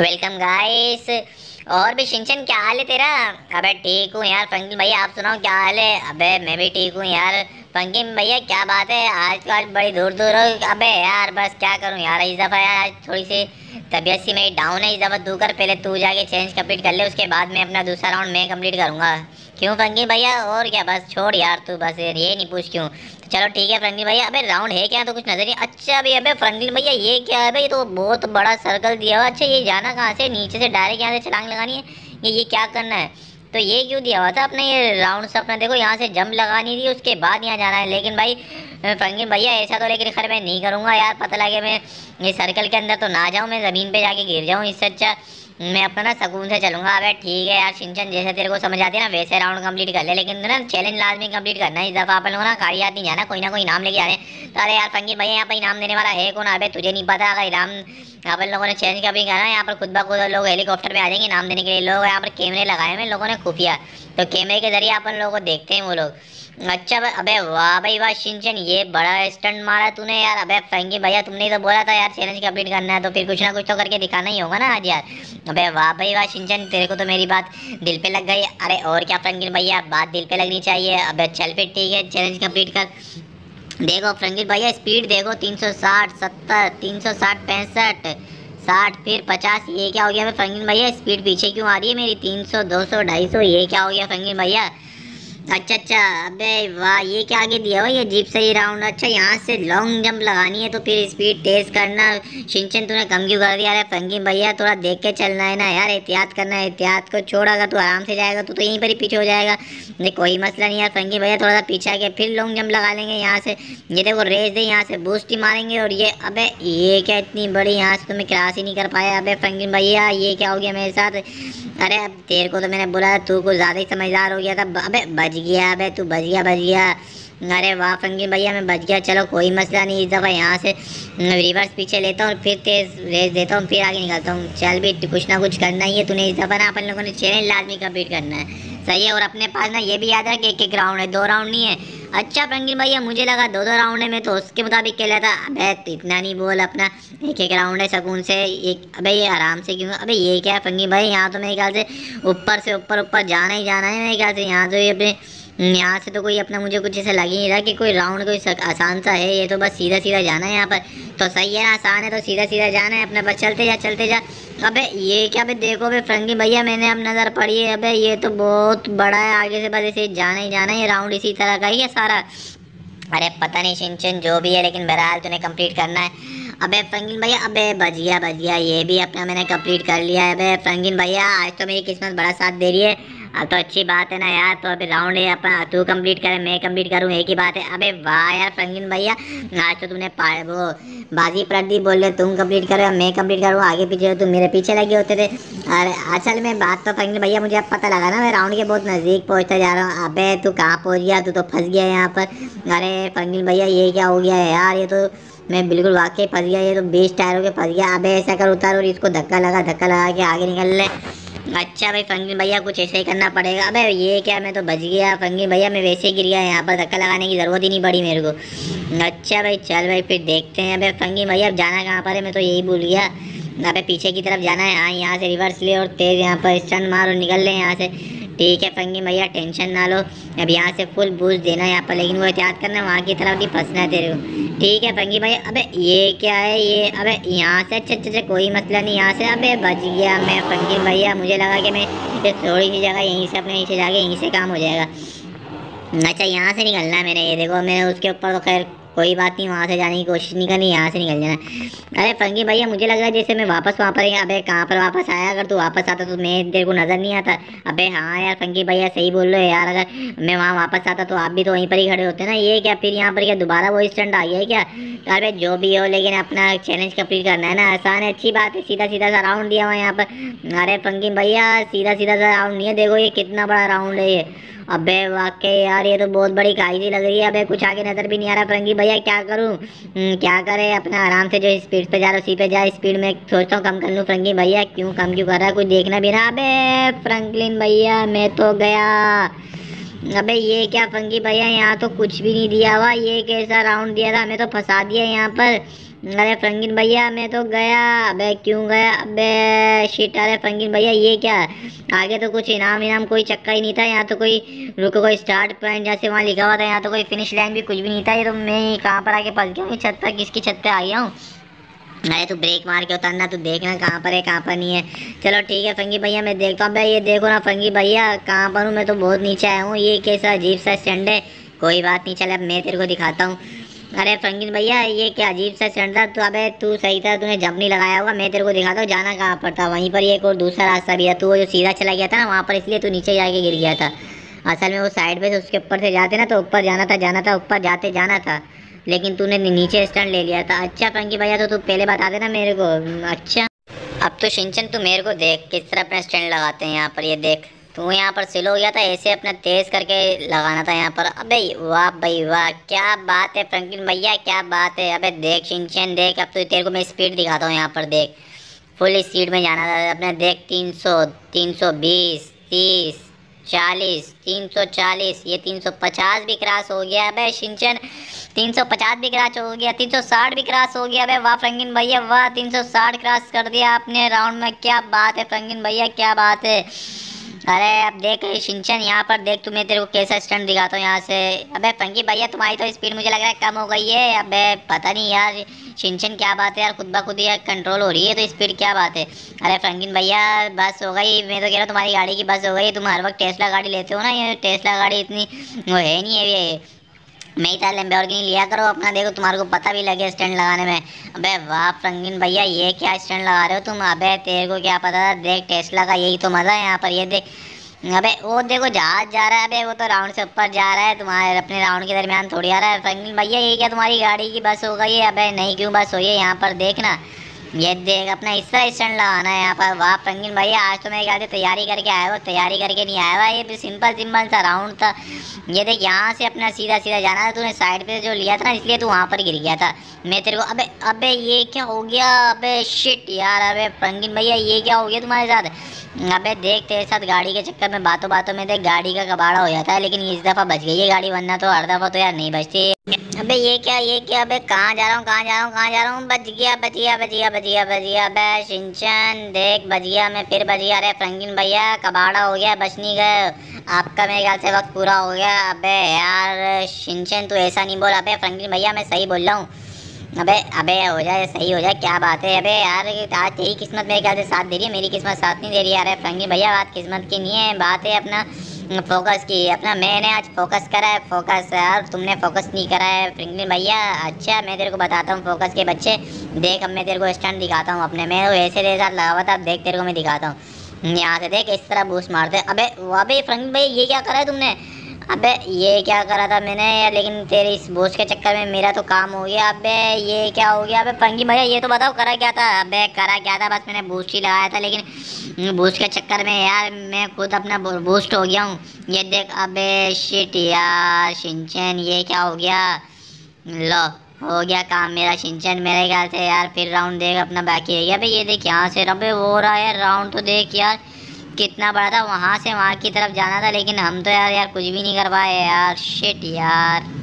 Welcome guys और भी Shinchan, क्या हाल है तेरा? अबे, ठीक हूँ यार फंकिन भैया, आप सुनाओ, क्या हाल है? अबे, मैं भी ठीक हूँ यार। फंकिन भैया, क्या बात है? आज तो आज बड़ी दूर दूर हो अबे, यार, बस क्या करूँ यार इस दफ़ा यार। थोड़ी सी तबीयत सी मेरी डाउन है इस दफ़ा तू कर, पहले तू जाके चेंज कंप्लीट कर ले, उसके बाद मैं अपना दूसरा राउंड मैं कंप्लीट करूँगा। क्यों फंकिन भैया? और क्या? बस छोड़ यार तू, बस ये नहीं पूछ क्यों तो चलो ठीक है फ्रंकलिन भैया। अबे राउंड है क्या? तो कुछ नज़र नहीं अच्छा भाई अबे फ्रंकलिन भैया, ये क्या है भाई? तो बहुत बड़ा सर्कल दिया हुआ अच्छा ये जाना कहाँ से? नीचे से डायरेक्ट यहाँ से छलांग लगानी है? ये ये क्या करना है? तो ये क्यों दिया हुआ था अपने ये राउंड से अपना? देखो, यहाँ से जंप लगानी थी, उसके बाद यहाँ जाना है। लेकिन भाई फ्रंकिन भैया, ऐसा तो लेकिन खैर मैं नहीं करूँगा यार। पता लगे मैं ये सर्कल के अंदर तो ना जाऊँ, मैं ज़मीन पे जाके गिर जाऊँ। इससे अच्छा मैं अपना ना सकून से चलूँगा। अबे ठीक है यार सिंचन जैसे तेरे को समझ आती है ना, वैसे राउंड कंप्लीट कर ले। लेकिन ना चैलेंज लाजमी कंप्लीट करना है। इस दफ़ा अपन लोग ना गाड़ी याद नहीं जाना कोई ना कोई नाम लेके आ रहे तो अरे यार संगीत भैया यहाँ पर इनाम देने वाला है कौन? अबे तुझे नहीं पता, अगर इनाम अपन लोगों ने चेंज कभी करना यहाँ पर खुद ब खुद लोग हेलीकॉप्टर में आ जाएँगे नाम देने के लिए। लोग यहाँ पर कैमरे लगाए हुए लोगों ने खुफिया। तो कैमरे के ज़रिए अपन लोगों को देखते हैं वो लोग। अच्छा अबे वाह भाई, वाह, शिनचन, ये बड़ा स्टंट मारा तूने यार। अबे फ्रेंकी भैया, तुमने तो बोला था यार चैलेंज कंप्लीट करना है तो फिर कुछ ना कुछ तो करके दिखाना ही होगा ना आज यार। अबे वाह भाई, वाह शिंचन तेरे को तो मेरी बात दिल पे लग गई। अरे और क्या फ्रेंकी भैया, बात दिल पे लगनी चाहिए। अबे चल फिर, ठीक है चैलेंज कंप्लीट कर। देखो फ्रेंकी भैया स्पीड देखो, तीन सौ साठ, सत्तर, तीन सौ साठ, पैंसठ, साठ, फिर पचास, ये क्या हो गया फ्रंगिन भैया? स्पीड पीछे क्यों आ रही है मेरी? तीन सौ, दो सौ, ढाई सौ, ये क्या हो गया फ्रंगिन भैया? अच्छा अच्छा अबे वाह ये क्या आगे दिया हुआ ये जीप से ही राउंड अच्छा यहाँ से लॉन्ग जंप लगानी है तो फिर स्पीड तेज करना। शिनचन तूने कम क्यों कर दिया? अरे फंगी भैया थोड़ा देख के चलना है ना यार एहतियात करना है एहतियात को छोड़ा अगर तू आराम से जाएगा तो, तो यहीं पर ही पीछे हो जाएगा। नहीं कोई मसला नहीं यार फंगी भैया थोड़ा सा पीछे आके फिर लॉन्ग जंप लगा लेंगे यहाँ से। ये देखो रेस दे यहाँ से बूस्ट ही मारेंगे और ये अब ये क्या इतनी बड़ी यहाँ से तुम्हें क्रॉस ही नहीं कर पाया? अबे फंगिन भैया ये क्या हो गया मेरे साथ? अरे अब तेरे को तो मैंने बोला तू कुछ ज़्यादा ही समझदार हो गया था। अबे बच गया अबे तू बच गया बच गया। अरे वाह फंगी भैया, मैं बच गया। चलो कोई मसला नहीं, इस दफ़ा यहाँ से रिवर्स पीछे लेता हूँ, फिर तेज रेस देता हूँ, फिर आगे निकलता हूँ। चल भी कुछ ना कुछ करना ही है, तूने इस दफ़ा ना अपन लोगों ने चैलेंज लाजमी कंप्लीट करना है। सही है, और अपने पास ना ये भी याद है कि एक एक राउंड है, दो राउंड नहीं है। अच्छा फंगी भैया, मुझे लगा दो दो राउंड है, मैं तो उसके मुताबिक खेला था। अबे इतना नहीं बोल, अपना एक एक राउंड है, सकून से, एक अबे, ये आराम से क्यों? अबे, ये क्या है फंगी भाई? यहाँ तो मेरे ख्याल से ऊपर से ऊपर ऊपर जाना ही जाना है, मेरे ख्याल से। यहाँ तो ये अपने यहाँ से तो कोई अपना मुझे कुछ ऐसा लग ही नहीं रहा कि कोई राउंड कोई आसान सा है, ये तो बस सीधा सीधा जाना है यहाँ पर। तो सही है, आसान है तो सीधा सीधा जाना है, अपने बस चलते जा चलते जा। अबे ये क्या, अबे देखो, अबे फ्रंगी भैया मैंने अब नज़र पड़ी है, अबे ये तो बहुत बड़ा है, आगे से बस ऐसे जाना ही जाना है राउंड इसी तरह का ही है सारा। अरे पता नहीं, शिनचन जो भी है, लेकिन बहरहाल तूने कंप्लीट करना है। अबे फ्रंगिन भैया, अबे बच गया बच गया ये भी अपना मैंने कंप्लीट कर लिया है। अबे फ्रंगिन भैया, आज तो मेरी किस्मत बड़ा साथ दे रही है। अब तो अच्छी बात है ना यार तो अभी राउंड है, अपना तू कंप्लीट करे, मैं कंप्लीट करूँ, एक ही बात है। अबे वाह यार फ्रंगिन भैया, आज तो तुमने वो बाजी प्रदीप बोल रहे, तुम कंप्लीट करो, मैं कंप्लीट करूँ, आगे पीछे तुम मेरे पीछे लगे होते थे। अरे असल में बात तो फ्रंगिन भैया, मुझे अब पता लगा ना, मैं राउंड के बहुत नज़दीक पहुँचता जा रहा हूँ। अबे तू कहाँ पहुँच गया? तू तो फंस गया यहाँ पर। अरे फ्रंगिन भैया, ये क्या हो गया है यार? ये तो मैं बिल्कुल वाकई फंस गया, ये तो बीस टायरों के फंस गया। अबे ऐसा कर, उतार और इसको धक्का लगा धक्का लगा के आगे निकल ले। अच्छा भाई फंगी भैया कुछ ऐसे ही करना पड़ेगा। अबे, ये क्या, मैं तो बच गया। फंगी भैया, मैं वैसे ही गिर गया यहाँ पर, धक्का लगाने की ज़रूरत ही नहीं पड़ी मेरे को। अच्छा भाई, चल भाई, फिर देखते हैं। अबे फंगी भैया, अब जाना कहाँ पर है? मैं तो यही भूल गया। अबे, पीछे की तरफ़ जाना है। हाँ यहाँ से रिवर्स ले और तेज़ यहाँ पर स्टन मार और निकल ले यहाँ से। ठीक है फंगी भैया, टेंशन ना लो। अब यहाँ से फुल बूस्ट देना है यहाँ पर, लेकिन वो एहतियात करना वहाँ की तरफ़ नहीं फंसना है तेरे को। ठीक है फंगी भैया, अबे ये क्या है ये? अबे यहाँ से अच्छा अच्छा कोई मसला नहीं, यहाँ से, अबे बच गया मैं फंगी भैया, मुझे लगा कि मैं थोड़ी सी जगह यहीं से, अपने यहीं से जाके यहीं से काम हो जाएगा। अच्छा यहाँ से निकलना है मैंने ये देखो मैंने उसके ऊपर तो खैर कोई बात नहीं, वहाँ से जाने की कोशिश नहीं करनी, यहाँ से निकल जाना अरे फंगी भैया, मुझे लग रहा है जैसे मैं वापस वहाँ पर अबे कहाँ पर वापस आया, अगर तू वापस आता तो मैं, तेरे को नज़र नहीं आता। अबे हाँ यार फंकी भैया सही बोल रहे हो यार, अगर मैं वहाँ वापस आता तो आप भी तो वहीं पर ही खड़े होते ना, ये क्या फिर यहाँ पर क्या दोबारा वो स्टैंड आ गया है क्या? अरे जो भी हो, लेकिन अपना चैलेंज कंप्लीट करना है ना, आसान है, अच्छी बात है सीधा सीधा सा राउंड दिया हुआ यहाँ पर। अरे फंगी भैया सीधा सीधा सा राउंड नहीं है, देखो ये कितना बड़ा राउंड है ये। अबे वाकई यार ये तो बहुत बड़ी कायदी लग रही है। अबे कुछ आगे नज़र भी नहीं आ रहा फरंगी भैया क्या करूँ? हम्म, क्या करे? अपना आराम से जो स्पीड पे जा रहा उसी पे जा स्पीड में सोचता हूँ कम कर लूँ फरंगी भैया। क्यों कम क्यों कर रहा है? कुछ देखना भी ना। अबे फ्रंकलिन भैया मैं तो गया। अबे ये क्या फंगी भैया यहाँ तो कुछ भी नहीं दिया हुआ। ये कैसा राउंड दिया था? हमें तो फंसा दिया यहाँ पर। अरे फ्रंगिन भैया, मैं तो गया। अबे, क्यों गया? अबे शिट अरे फ्रंगिन भैया, ये क्या? आगे तो कुछ इनाम इनाम कोई चक्का ही नहीं था। यहाँ तो कोई रुको, कोई स्टार्ट पॉइंट जैसे वहाँ लिखा हुआ था। यहाँ तो कोई फिनिश लाइन भी कुछ भी नहीं था। ये तो मैं कहाँ पर आके फंस गया हूँ? छत पर किसकी छत पर आ गया हूँ? अरे तू ब्रेक मार के उतरना, तू देखना कहाँ पर है, कहाँ पर नहीं है। चलो ठीक है फंगी भैया, मैं देखता हूँ। भाई ये देखो ना फंगी भैया, कहाँ पर हूँ? मैं तो बहुत नीचे आया हूँ। ये कैसा अजीब सा स्टैंड है। कोई बात नहीं, चले अब मैं तेरे को दिखाता हूँ। अरे फंगिन भैया, ये क्या अजीब सा स्टैंड था? तू अबे तू सही था, तूने जब नहीं लगाया होगा, मैं तेरे को दिखाता हूँ जाना कहाँ पर था वहीं पर एक और दूसरा रास्ता भी था तू वो जो सीधा चला गया था ना, वहाँ पर इसलिए तू नीचे जाके गिर गया था। असल में वो साइड पे से उसके ऊपर से जाते ना तो ऊपर जाना था जाना था, ऊपर जाते जाना था। लेकिन तूने नीचे स्टैंड ले लिया था। अच्छा फंकी भैया तो तू पहले बता देना मेरे को। अच्छा। अब तो शिंचन तू मेरे को देख, किस तरह अपना स्टैंड लगाते हैं यहाँ पर, ये देख। तू यहाँ पर स्लो हो गया था, ऐसे अपना तेज करके लगाना था यहाँ पर। अबे वाह भाई वाह, क्या बात है फ्रंकिन भैया, क्या बात है। अबे देख शिंचन देख, अब तो तेरे को मैं स्पीड दिखाता हूँ यहाँ पर, देख। फुल स्पीड में जाना था, अपने देख, तीन सौ तीन सौ बीस, तीस, चालीस, तीन सौ चालीस, ये तीन सौ पचास भी क्रॉस हो गया। अबे शिंचन तीन सौ पचास भी क्रॉस हो गया, तीन सौ साठ भी क्रॉस हो गया। अबे वाह फ्रंगिन भैया, वाह, तीन सौ साठ क्रॉस कर दिया आपने राउंड में। क्या बात है फ्रंगिन भैया, क्या बात है। अरे, अब देख शिंचन यहाँ पर देख, तुम्हें तेरे को कैसा स्टंट दिखाता हूँ यहाँ से। अबे, फंकी भैया, तुम्हारी तो स्पीड मुझे लग रहा है कम हो गई है। अबे, पता नहीं यार शिंचन क्या बात है यार, खुद ब खुद ही कंट्रोल हो रही है तो स्पीड क्या बात है। अरे फ्रंकिन भैया, बस हो गई, मैं तो कह रहा हूँ तुम्हारी गाड़ी की बस हो गई, तुम हर वक्त टेस्ला गाड़ी लेते हो ना, ये टेस्ला गाड़ी इतनी वो है नहीं है ये। मैं ही था कहीं लिया करो अपना। देखो, तुम्हारे को पता भी लगे स्टैंड लगाने में। अबे वाह रंगीन भैया, ये क्या स्टैंड लगा रहे हो तुम? अबे, तेरे को क्या पता था? देख टेस्ला का यही तो मज़ा है यहाँ पर, ये देख। अबे, वो देखो, जहाज़ जा रहा है, अबे, वो तो राउंड से ऊपर जा रहा है। तुम्हारे, अपने राउंड के दरमियान थोड़ी आ रहा है। रंगीन भैया, ये क्या तुम्हारी गाड़ी की बस हो गई है? अब, नहीं, क्यों बस हो ये यहाँ पर देखना। ये देख, अपना तरह स्टैंड लगाना है यहाँ पर। वाह फ्रंगिन भैया आज तो मेरे ख्याल से तैयारी करके आया हो तैयारी करके नहीं आया हुआ। ये भी सिंपल सिंपल सा राउंड था। ये देख, यहाँ से अपना सीधा सीधा जाना था। तूने साइड पे जो लिया था ना, इसलिए तू वहाँ पर गिर गया था। मैं तेरे को, अबे अबे, ये क्या हो गया? अबे शिट यार, अबे फ्रंगिन भैया, ये क्या हो गया तुम्हारे साथ? अबे, देख, तेरे साथ गाड़ी के चक्कर में बातों बातों में देख, गाड़ी का कबाड़ा हो जाता है, लेकिन इस दफ़ा बच गई है गाड़ी, वरना तो हर दफ़ा तो यार नहीं बचती। अबे ये क्या ये क्या, अबे कहाँ जा रहा हूँ, कहाँ जा रहा हूँ, कहाँ जा रहा हूँ? बच गया बजिया बजिया गया बच अबे सिंचन, देख बच गया मैं फिर बच गया अरे फ्रंगिन भैया, कबाड़ा हो गया, बच नहीं गए। आपका मेरे ख्याल से वक्त पूरा हो गया। अबे यार, सिंचन, तू ऐसा नहीं बोल। अबे फ्रंगिन भैया, मैं सही बोल रहा हूँ। अबे अबे, हो जाए सही हो जाए क्या बात है? अबे यार आज तेरी किस्मत मेरे ख्याल से साथ दे रही है, मेरी किस्मत साथ नहीं दे रही अरे फ्रंगिन भैया बात किस्मत की नहीं है, बात है अपना। फोकस की, अपना मैंने आज फोकस करा है फोकस यार तुमने फोकस नहीं करा है फ्रिंकलिन भैया। अच्छा मैं तेरे को बताता हूँ फोकस के बच्चे। देख, अब मैं तेरे को स्टंट दिखाता हूँ अपने। मैं ऐसे तेरे साथ लगा हुआ था देख तेरे को मैं दिखाता हूँ। यहाँ से देख, इस तरह बूस्ट मारते अबे अभी फ्रंक भाई, ये क्या करा है तुमने? अबे, ये क्या करा था मैंने? यार लेकिन तेरे इस बोझ के चक्कर में मेरा तो काम हो गया। अबे, ये क्या हो गया? अबे, पंगी भैया, ये तो बताओ, करा क्या था? अबे, करा क्या था? बस मैंने बूस्ट ही लगाया था, लेकिन बूस्ट के चक्कर में यार, मैं खुद अपना बूस्ट हो गया हूँ। ये देख, अबे शिट यार, सिंचन, ये क्या हो गया? लो, हो गया काम मेरा, सिंचन मेरे ख्याल से यार, फिर राउंड देख, अपना बाकी है भाई ये देख, यहाँ से रबे हो रहा है राउंड तो देख यार। कितना बड़ा था, वहाँ से वहाँ की तरफ़ जाना था, लेकिन हम तो यार यार कुछ भी नहीं कर पाए यार शिट यार।